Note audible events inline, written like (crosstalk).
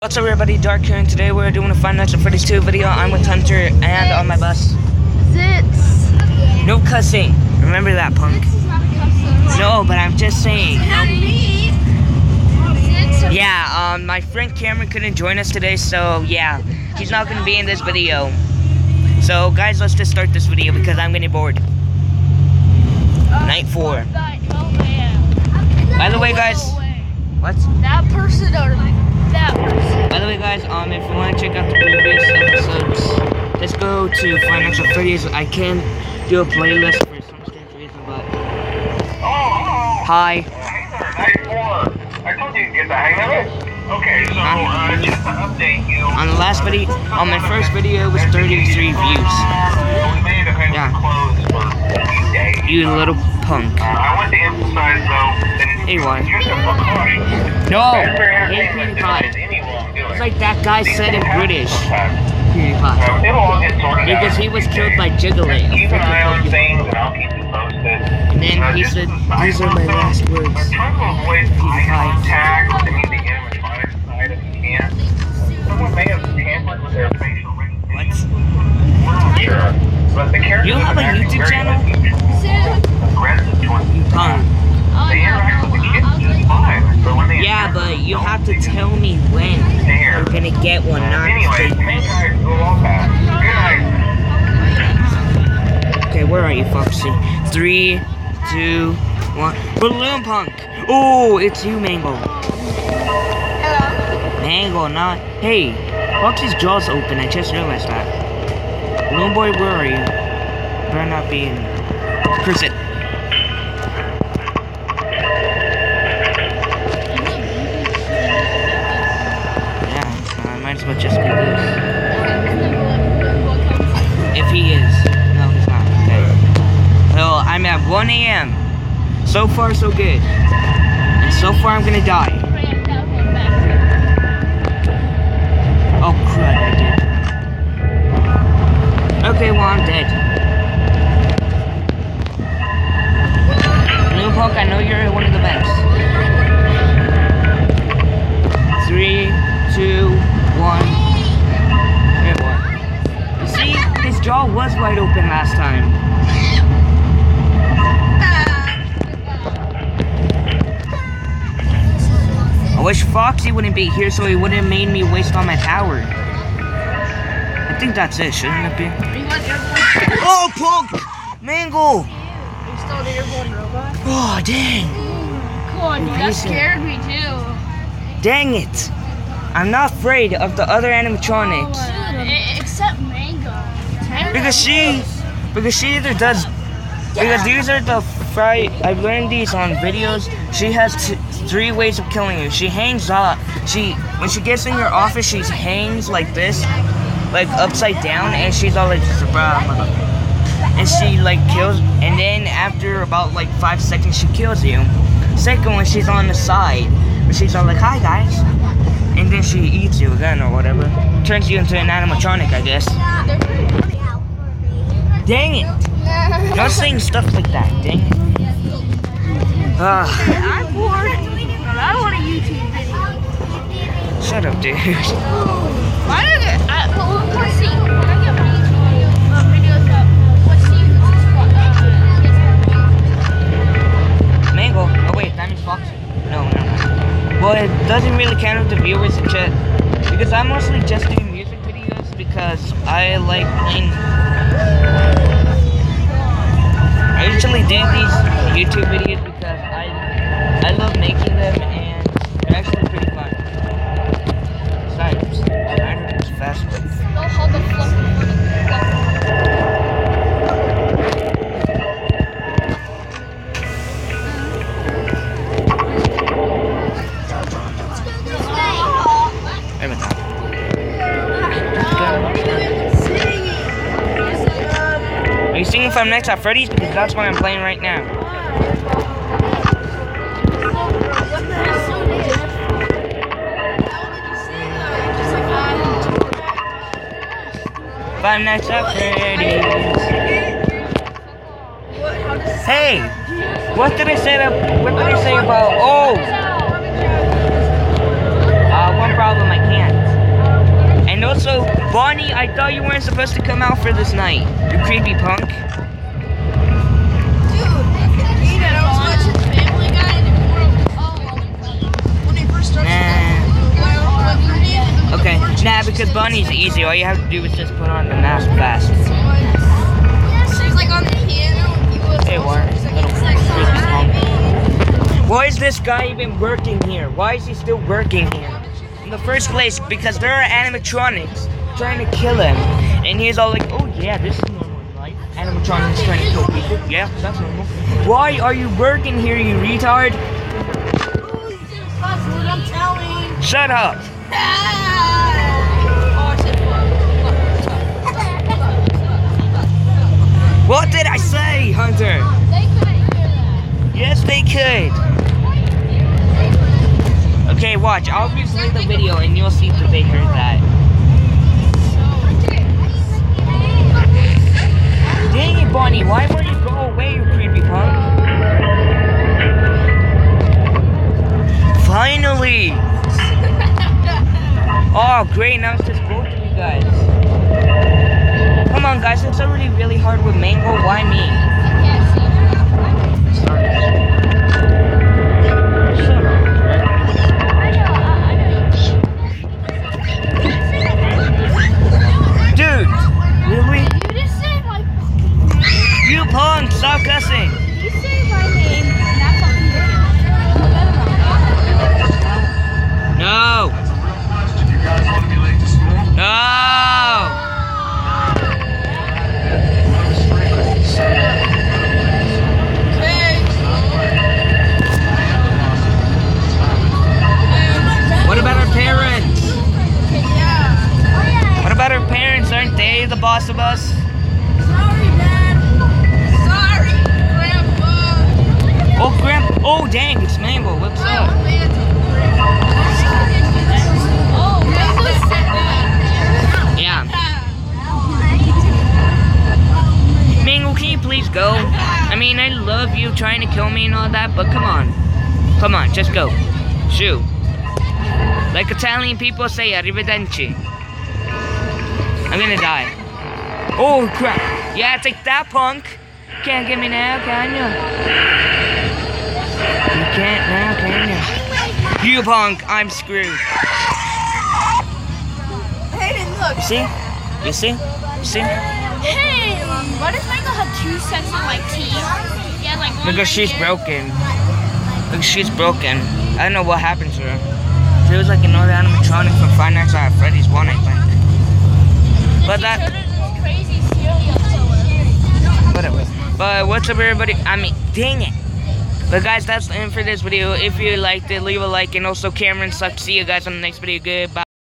What's up everybody, Dark here, and today we're doing a Five Nights at Freddy's 2 video. I'm with Hunter and on my bus. Six. No cussing. Remember that, punk. Six is not a No, but I'm just saying. me. Six. Yeah, um, my friend Cameron couldn't join us today, so yeah, he's not gonna be in this video. So guys, let's just start this video because I'm getting bored. Night four. By the way, guys- What? That person or that person. By the way, guys, um, if you want to check out the previous episodes, let's go to Nights Freddy's. I can do a playlist for some strange reason, but Oh, hi. Night four. I told you to get the hang of it. Okay, so uh, just to update you. On the last video, on my first video, it was 33 views. We made a kind Yeah. of close for weekday. You little punk. Uh, I want to emphasize though that it's Hey, why? just a precaution. No, That's very hey, PewDiePie. denies any wrongdoing. It's like that guy said in British. PewDiePie. So it'll all get sorted out Because he was killed by weekdays. Jiggly. Keep an eye on things and I'll keep you posted. And then Uh, he said, these are my last words avoid eye PewDiePie. contact with any of the animatronic side if you can. Someone may have tampered with their facial recognition. We're not sure. But the characters You have are a acting YouTube very channel? unusual, aggressive towards You the punk. They interact with the kids just fine. But when they Yeah, attack but them, you don't have to they tell me when stare. you're gonna get one, not Anyway, say- hang tight, we'll all pass. Good night. Okay, where Foxy? Three, two, one. Balloon Punk! Oh, it's you, Mangle. Hello. Mangle, not. Hey, Foxy's jaw's open. I just realized that. Balloon Boy, where are you? Better not be in. Curse it. Yeah, I might as well just do this. 1 a.m. So far, so good. And so far, I'm gonna die. Oh, crud, I did. Okay, well, I'm dead. Blue Punk, I know you're one of the best. Three, two, one. Wait, what? You see, his jaw was wide open last time. I wish Foxy wouldn't be here so he wouldn't have made me waste all my power. I think that's it, shouldn't it be? Oh, Punk! Mangle! Installed airborne robot. Oh, dang. Come on, dude. That scared me too. Dang it! I'm not afraid of the other animatronics. E- uh, Except Mangle. Because she, because she either does, because these are the fry. I've learned these on videos. She has t- three ways of killing you. She hangs up. She when she gets in your office, she hangs like this, like upside down, and she's all like, "Bruh, and she like kills. And then after about like five seconds, she kills you. Second one, she's on the side, and she's all like, "Hi guys," and then she eats you again or whatever. Turns you into an animatronic, I guess. They're pretty funny. Dang it! (laughs) Not saying stuff like that, dang it. Ah, I'm bored. But I want a YouTube video. shut up, dude. Why did? I, well, let's see. I get my YouTube uh, videos up, what season is this one? Uh, Mangle. Oh wait, that means Fox. No, no, no. Well, it doesn't really count with the viewers in chat because I mostly just do music videos because I like playing. Do these YouTube videos because I I love making them and they're actually pretty fun. Besides, I heard it's fast. fluff. You Next at Freddy's? Because that's why I'm playing right now. Five Nights at Freddy's. Hey, what did I say? That, what did I say about? Oh, uh, one problem I can't. I thought you weren't supposed to come out for this night. You creepy punk. And. Nah. Okay. Nah, because Bonnie's easy. All you have to do is just put on the mask fast. Hey, Warren, little Christmas sorry. Why is this guy even working here? Why is he still working here? In the first place, because there are animatronics trying to kill him. And he's all like, oh yeah, this is normal life. Animatronics trying to kill people. Yeah, that's normal. Why are you working here, you retard? That's what I'm telling. Shut up. I said fuck. What did I say, Hunter? They couldn't hear that. Yes, they could. Watch. I'll replay the video and you'll see that they heard that. Dang it, Bonnie. Why won't you go away, you creepy punk? Finally! Oh, great. Now it's just both of you guys. Come on, guys. It's already really hard with Mangle. Why me? Boss of us? Sorry, Dad. Sorry, Grandpa. Oh, Grandpa. Oh, dang, it's Mangle. What's up? Oh, Mangle said that. Yeah. Mangle, can you please go? I mean, I love you trying to kill me and all that, but come on. Come on, just go. Shoo. Like Italian people say, arrivederci. I'm gonna die. Oh, crap. Yeah, take that, punk. Can't get me now, can you? You can't now, can you? You punk, I'm screwed. Hayden, look. You see? You see? You see? Hey, why does Mangle have two sets of like teeth? Yeah, like one Because she's here. broken. Because she's broken. I don't know what happened to her. She was like another animatronic from Five Nights at Freddy's 1, I think. But that- But what's up, everybody? I mean, dang it. But guys, that's the end for this video. If you liked it, leave a like. And also, Cameron sucks. See you guys on the next video. Goodbye.